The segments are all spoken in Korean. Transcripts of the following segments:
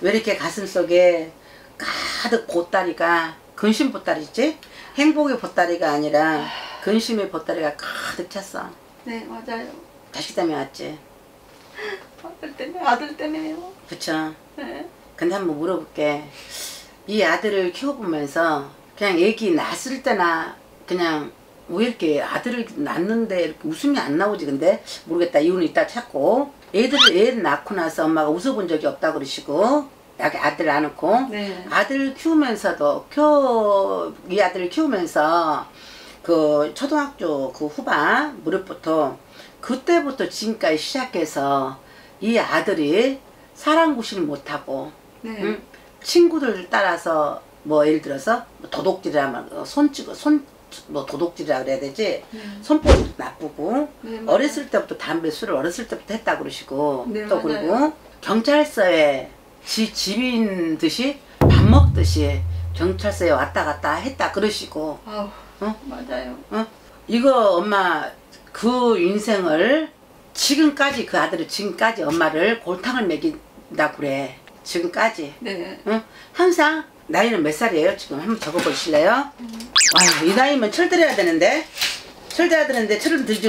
왜 이렇게 가슴 속에 가득 보따리가 근심 보따리지? 행복의 보따리가 아니라 근심의 보따리가 가득 찼어. 네 맞아요. 자식 때문에 왔지. 아들 때문에 아들 때문에요. 그쵸? 네. 근데 한번 물어볼게. 이 아들을 키워보면서 그냥 애기 낳았을 때나 그냥 왜 이렇게 아들을 낳는데 이렇게 웃음이 안 나오지 근데 모르겠다 이유는 이따 찾고 애들을 애를 낳고 나서 엄마가 웃어본 적이 없다 그러시고 아들 안 낳고 네. 아들 키우면서도 켜, 이 아들을 키우면서 그 초등학교 그 후반 무렵부터 그때부터 지금까지 시작해서 이 아들이 사람 구실을 못하고 네. 응? 친구들 따라서 뭐 예를 들어서 뭐 도둑질이라면 손찌고 손 뭐 도둑질이라 그래야 되지 네. 손톱도 나쁘고 네. 어렸을 때부터 담배 술을 어렸을 때부터 했다 그러시고 네, 또. 그리고 경찰서에 지, 집인 듯이 밥 먹듯이 경찰서에 왔다 갔다 했다 그러시고 아우 어? 맞아요. 어? 이거 엄마 그 인생을 지금까지 그 아들을 지금까지 엄마를 골탕을 먹인다 그래 지금까지 네. 응? 항상 나이는 몇 살이에요 지금 한번 적어보실래요? 와, 이 나이면 철들어야 되는데 철들어야 되는데 철을 들지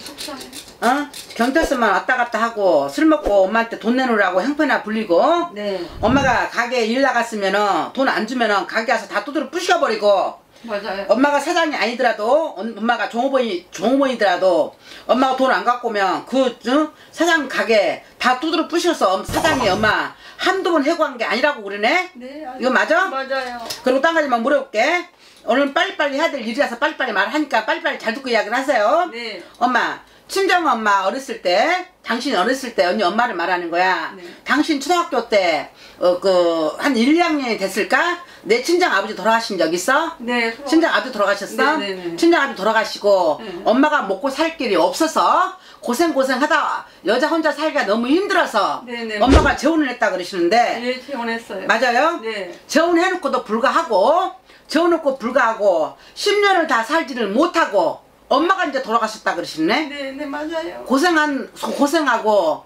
속상해. 어? 경찰서만 왔다 갔다 하고 술 먹고 엄마한테 돈 내놓으라고 형편아 불리고 네. 엄마가 가게 일 나갔으면은 돈안 주면은 가게 와서 다 두드려 부셔버리고 맞아요. 엄마가 사장이 아니더라도 엄- 엄마가 종업원이 종업원이더라도 엄마가 돈 안 갖고 오면 그 응? 사장 가게 다 두드려 부셔서 엄- 사장이 엄마 한두 번 해고한 게 아니라고 그러네 네. 이거 맞아? 맞아요. 그리고 딴 가지만 물어볼게 오늘 빨리빨리 해야 될 일이라서 빨리빨리 말하니까 빨리빨리 잘 듣고 이야기를 하세요 네. 엄마 친정 엄마 어렸을 때 당신 어렸을 때 언니 엄마를 말하는 거야 네. 당신 초등학교 때 어 그 한 1, 2학년이 됐을까? 내 친정 아버지 돌아가신 적 있어? 네. 소- 친정 아버지 돌아가셨어? 네네네. 친정 아버지 돌아가시고 네. 엄마가 먹고 살 길이 없어서 고생고생 하다 여자 혼자 살기가 너무 힘들어서 네네. 엄마가 재혼을 했다 그러시는데 네 재혼했어요. 맞아요? 네. 재혼해놓고도 불구하고 재혼했고 불구하고 10년을 다 살지를 못하고 엄마가 이제 돌아가셨다 그러시네 네, 네 맞아요. 고생한 고생하고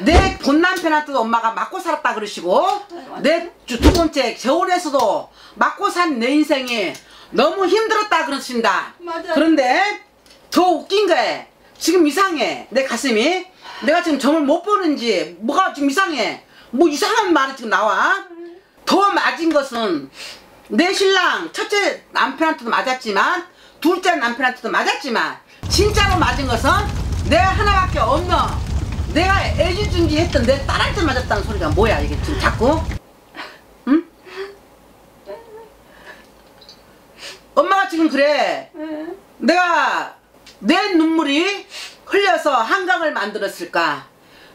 내 본 남편한테도 엄마가 맞고 살았다 그러시고 내 두 번째 재혼에서도 맞고 산 내 인생이 너무 힘들었다 그러신다. 맞아요. 그런데 더 웃긴 게 지금 이상해 내 가슴이 내가 지금 점을 못 보는지 뭐가 지금 이상해 뭐 이상한 말이 지금 나와 더 맞은 것은 내 신랑 첫째 남편한테도 맞았지만 둘째 남편한테도 맞았지만 진짜로 맞은 것은 내가 하나밖에 없는 내가 애지중지 했던 내 딸한테 맞았다는 소리가 뭐야 이게 지금 자꾸 응? 엄마가 지금 그래 네. 내가 내 눈물이 흘려서 한강을 만들었을까?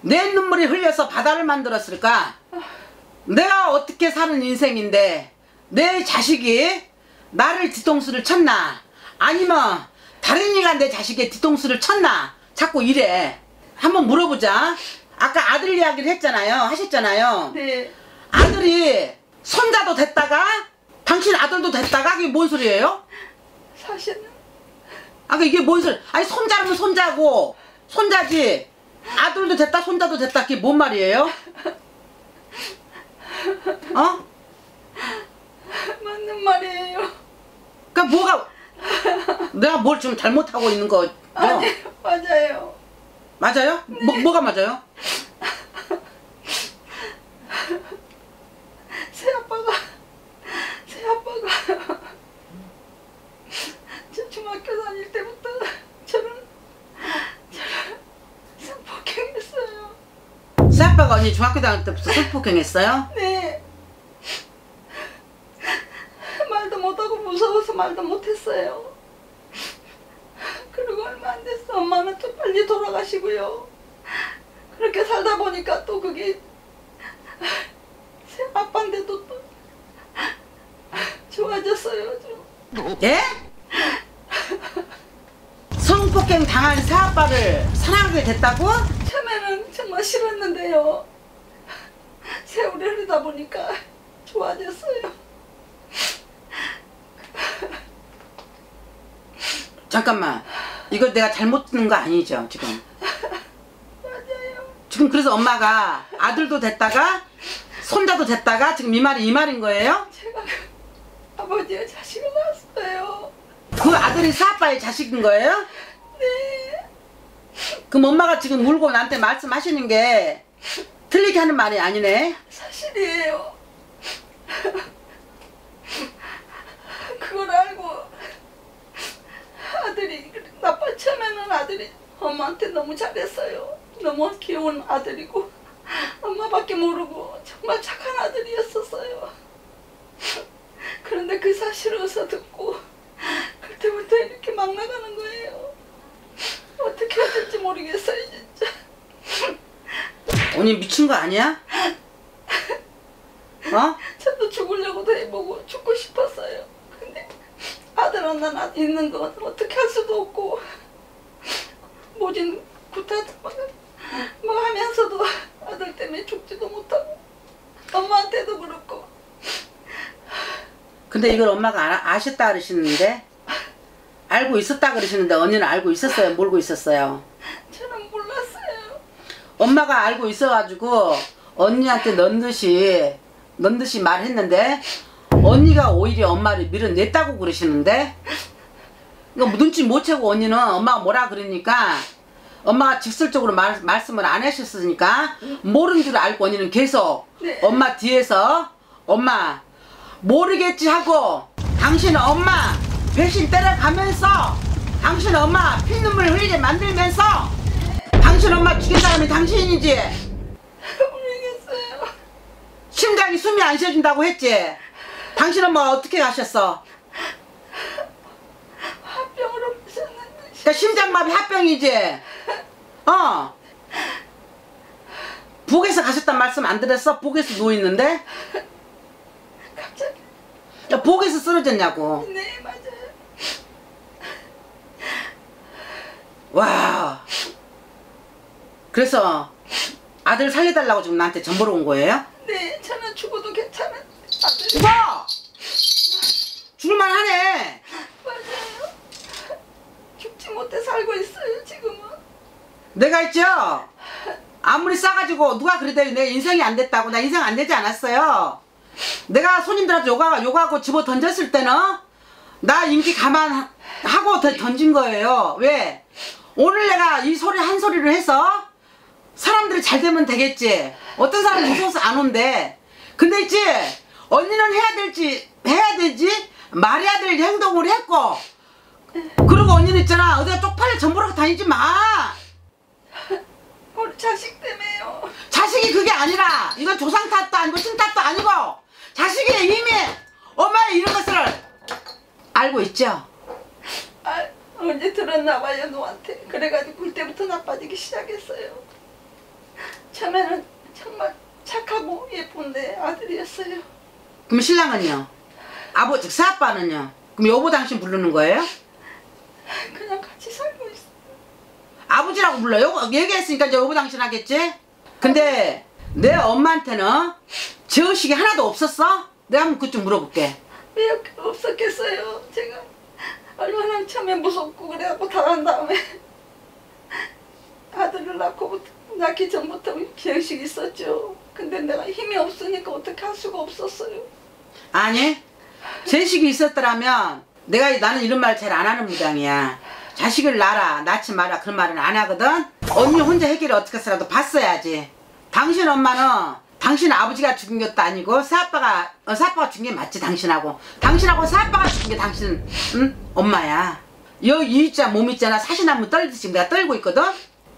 내 눈물이 흘려서 바다를 만들었을까? 내가 어떻게 사는 인생인데 내 자식이 나를 뒤통수를 쳤나? 아니면 다른 이가 내 자식의 뒤통수를 쳤나? 자꾸 이래. 한번 물어보자. 아까 아들 이야기를 했잖아요. 하셨잖아요. 네. 아들이 손자도 됐다가 당신 아들도 됐다가 그게 뭔 소리예요? 사실은 아까 이게 뭔 소리? 아니 손자라면 손자고 손자지. 아들도 됐다 손자도 됐다 그게 뭔 말이에요? 어? 맞는 말이에요. 그러니까 뭐가 내가 뭘좀 잘못하고 있는 거죠? 아니 맞아요. 맞아요? 뭐, 뭐가 맞아요? 새 아빠가 새 아빠가 저 중학교 다닐 때부터 저는 저를 성폭행했어요. 새 아빠가 언니 중학교 다닐 때부터 성폭행했어요? 네. 말도 못하고 무서워서 말도 못했어요. 그리고 얼마 안 됐어. 엄마는 또 빨리 돌아가시고요. 그렇게 살다 보니까 또 그게 새 아빠인데도 또 좋아졌어요. 좀. 예? 성폭행 당한 새아빠를 사랑하게 됐다고? 처음에는 정말 싫었는데요. 세월이 흐르다 보니까 좋아졌어요. 잠깐만 이거 내가 잘못 듣는 거 아니죠 지금 맞아요. 지금 그래서 엄마가 아들도 됐다가 손자도 됐다가 지금 이 말이 이 말인 거예요? 제가 그 아버지의 자식을 낳았어요. 그 아들이 사아빠의 자식인 거예요? 네. 그럼 엄마가 지금 울고 나한테 말씀하시는 게 틀리게 하는 말이 아니네. 사실이에요. 그걸 알고 아들이 나빠 처음에는 아들이 엄마한테 너무 잘했어요. 너무 귀여운 아들이고 엄마밖에 모르고 정말 착한 아들이었었어요. 그런데 그 사실을 어서 듣고 그때부터 이렇게 막 나가는 거예요. 어떻게 해야 될지 모르겠어요 진짜. 언니 미친 거 아니야? 어? 저도 죽으려고도 해보고 죽고 싶었어요. 근데 아들 하나 있는 건 어떻게 할 수도 없고 모진 구타도 막, 막 하면서도 아들 때문에 죽지도 못하고 엄마한테도 그렇고 근데 이걸 엄마가 아, 아셨다 그러시는데 알고 있었다 그러시는데 언니는 알고 있었어요? 모르고 있었어요? 저는 몰랐어요. 엄마가 알고 있어가지고 언니한테 넌 듯이 넌 듯이 말했는데 언니가 오히려 엄마를 밀어냈다고 그러시는데 이거 눈치 못 채고 언니는 엄마가 뭐라 그러니까 엄마가 직설적으로 말, 말씀을 안 하셨으니까 모르는 줄 알고 언니는 계속 네. 엄마 뒤에서 엄마 모르겠지 하고 당신 엄마 배신 때려가면서 당신 엄마 피눈물 흘리게 만들면서 당신 엄마 죽인 사람이 당신이지. 모르겠어요. 심장이 숨이 안 쉬어진다고 했지? 당신 엄마 어떻게 가셨어? 화병으로 보셨는데. 그러니까 심장마비 합병이지? 어? 북에서 가셨단 말씀 안 들었어? 북에서 누워있는데 야, 북에서 쓰러졌냐고 네 맞아요. 와 그래서 아들 살려달라고 지금 나한테 전보러 온 거예요? 네 저는 죽어도 괜찮은 아들 죽어! 죽을만 하네 맞아요. 죽지 못해 살고 있어요 지금은. 내가 있죠 아무리 싸가지고 누가 그래도 내 인생이 안 됐다고 나 인생 안 되지 않았어요 내가 손님들한테 요가, 요가하고 집어 던졌을 때는 나 인기 감안하고 더 던진 거예요. 왜? 오늘 내가 이 소리 한 소리를 해서 사람들이 잘 되면 되겠지. 어떤 사람 무서워서 안 온대. 근데 있지? 언니는 해야 될지 해야 되지? 말해야 될 행동을 했고. 그리고 언니는 있잖아. 어디가 쪽팔려. 전부라고 다니지 마. 우리 자식 때문에요. 자식이 그게 아니라. 이건 조상 탓도 아니고 친 탓도 아니고 자식이 이미 엄마의 이런 것을 알고 있죠. 아, 언제 들었나 봐요 너한테. 그래가지고 그때부터 나빠지기 시작했어요. 처음에는 정말 착하고 예쁜데 아들이었어요. 그럼 신랑은요? 아버지 새아빠는요? 그럼 여보 당신 부르는 거예요? 그냥 같이 살고 있어. 아버지라고 불러요? 얘기했으니까 이제 여보 당신 하겠지? 근데 내 엄마한테는 제 의식이 하나도 없었어? 내가 한번 그좀 물어볼게. 왜 이렇게 없었겠어요. 제가 얼마나 처음에 무섭고 그래갖고 당한 다음에 아들을 낳고 낳기 전부터 기억식 있었죠. 근데 내가 힘이 없으니까 어떻게 할 수가 없었어요. 아니 제식이 있었더라면 내가 나는 이런 말 잘 안 하는 무당이야 자식을 낳아라 낳지 마라 그런 말은 안 하거든 언니 혼자 해결을 어떻게 해서라도 봤어야지 당신 엄마는 당신 아버지가 죽인 것도 아니고 새아빠가 어, 새아빠가 죽인 게 맞지 당신하고 당신하고 새아빠가 죽인 게 당신 응? 엄마야 여 이자 몸 있잖아 사시나무 떨듯이 내가 떨고 있거든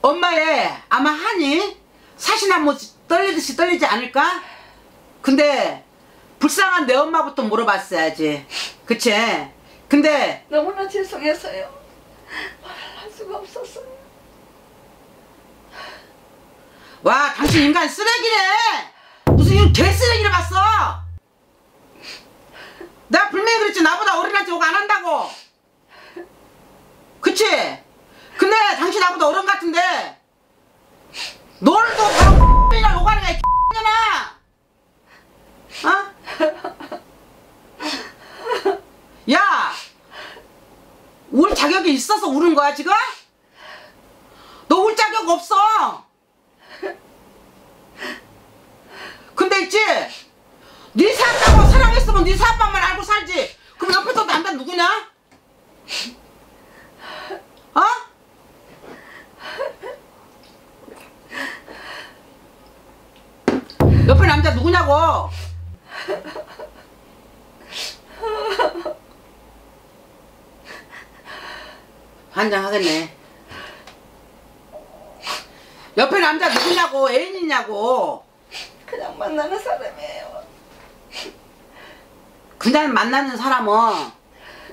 엄마의 아마 하니 사시나무 떨리듯이 떨리지 않을까 근데 불쌍한 내 엄마부터 물어봤어야지. 그치? 근데 너무나 죄송해서요. 말을 할 수가 없었어요. 와 당신 인간 쓰레기네. 무슨 이런 개 쓰레기를 봤어? 내가 분명히 그랬지 나보다 어린한테 욕 안 한다고. 그치? 근데 당신 나보다 어른 같은데 또 바로 X이나 욕하는 거야 X년아. 어? 야! 울 자격이 있어서 우는 거야 지금? 너 울 자격 없어. 근데 돼 있지? 네 사람하고 사랑했으면 네 사람만 알고 살지 그럼 옆에 또 남자 누구냐? 어? 옆에 남자 누구냐고 환장하겠네 옆에 남자 누구냐고 애인이냐고 그냥 만나는 사람이에요. 그냥 만나는 사람은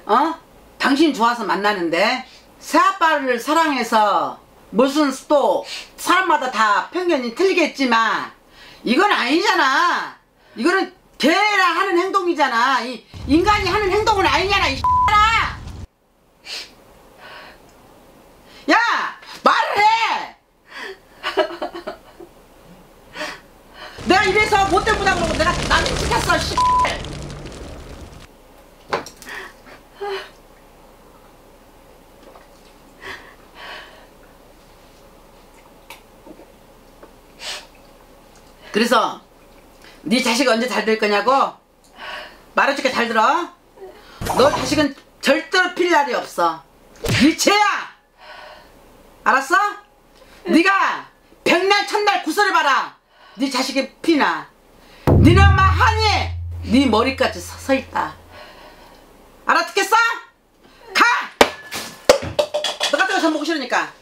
어? 당신 좋아서 만나는데 새아빠를 사랑해서 무슨 또 사람마다 다 편견이 틀리겠지만 이건 아니잖아 이거는 개라 하는 행동이잖아 이 인간이 하는 행동은 아니잖아 이 X라 야 말을 해 이래서 못돼 보다 그러고 내가 남친 시켰어 씨. 그래서 네 자식 언제 잘 될 거냐고? 말해줄게 잘 들어. 너 자식은 절대로 필 날이 없어. 일체야! 알았어? 네가 백날 천날 구설을 봐라 네 자식이 피나 니네 엄마 하니 네 머리까지 서 서 있다 알아듣겠어? 가! 너 같은 거전 보기 싫으니까